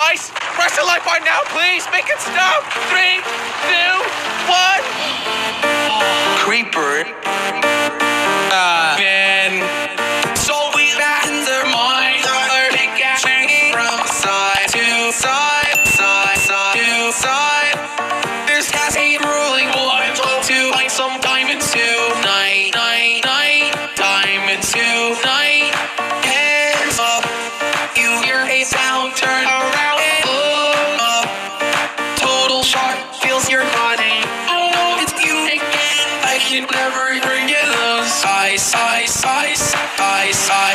Guys, press the like button now, please. Make it stop. Three, two, one. Creeper. Uh. So we side to side, side, side side. Cascade night, night, night. feels your body. Oh, it's you again. I can never forget those. I, Eyes, eyes, eyes, eyes.